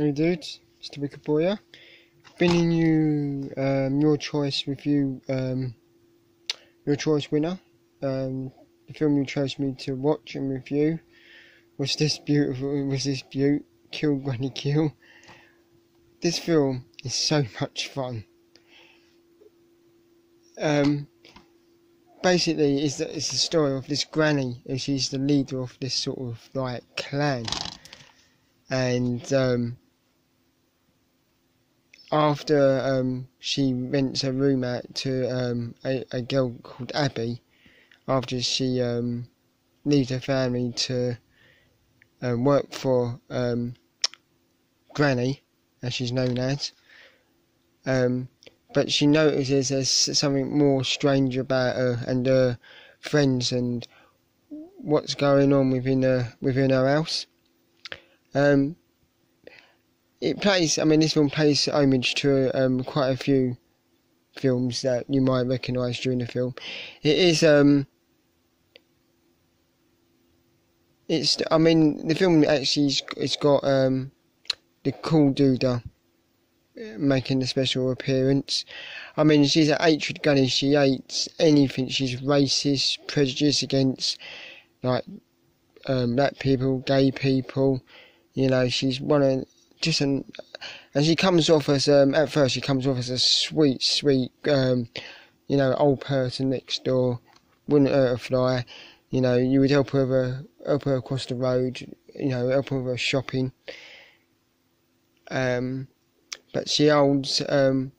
Hey dudes, it's the Wicked Boy. Bringing you um, your choice review, um, your choice winner. Um, the film you chose me to watch and review was this beautiful, was this beaut, Kill Granny Kill. This film is so much fun. Um, basically, it's the, it's the story of this granny, and she's the leader of this sort of like clan and um, after um, she rents a room out to um, a, a, girl called Abby, after she um, leaves her family to um, work for um, Granny, as she's known as, but she notices there's something more strange about her and her friends and what's going on within her within her house. Um, it plays. I mean, this film pays homage to um, quite a few films that you might recognise during the film. It is. Um, it's. I mean, the film actually it's got um, the cool duda uh, making a special appearance. I mean, she's a hatred gunny. She hates anything. She's racist, prejudiced against like um, black people, gay people. You know, she's one of just an, and she comes off as um, at first she comes off as a sweet, sweet, um, you know, old person next door. Wouldn't hurt a fly. You know, you would help her help her across the road. You know, help her with her shopping. Um, but she holds um,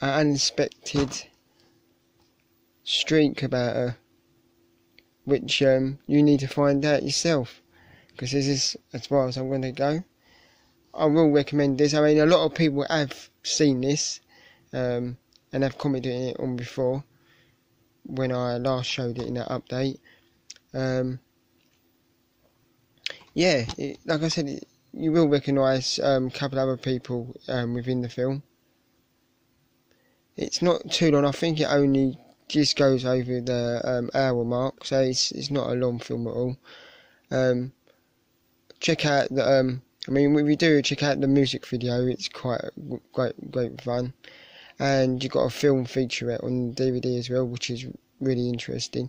an unexpected streak about her which um, you need to find out yourself because this is as far as I'm going to go. I will recommend this. I mean, a lot of people have seen this um, and have commented on before when I last showed it in that update. Um, yeah, it, like I said, it, you will recognise um, a couple of other people um, within the film. It's not too long. I think it only just goes over the um, hour mark, so it's it's not a long film at all. Check out the um, I mean, if you do check out the music video, it's quite great great fun, and you've got a film featurette on DVD as well, which is really interesting,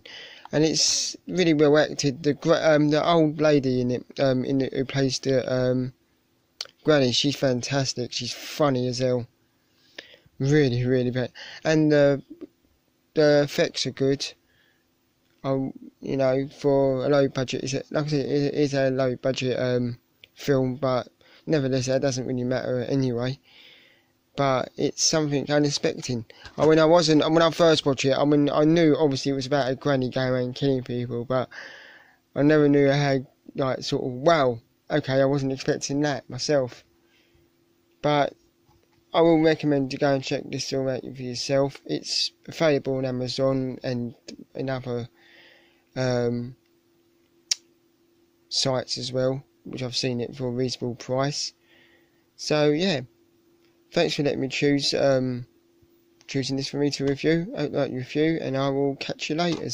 and it's really well acted. The um the old lady in it um in it who plays the um granny, she's fantastic. She's funny as hell. Really, really bad, and the the effects are good. Um, you know, for a low budget, it's a, like I said, it is a low budget um, film, but nevertheless, that doesn't really matter anyway. But it's something unexpected. I mean, I wasn't when I first watched it. I mean, I knew obviously it was about a granny going around killing people, but I never knew how like sort of wow. Okay, I wasn't expecting that myself. But I will recommend you go and check this film out for yourself. It's available on Amazon and in other um, sites as well, which I've seen it for a reasonable price. So yeah, thanks for letting me choose um, choosing this for me to review. I hope you like review, and I will catch you later.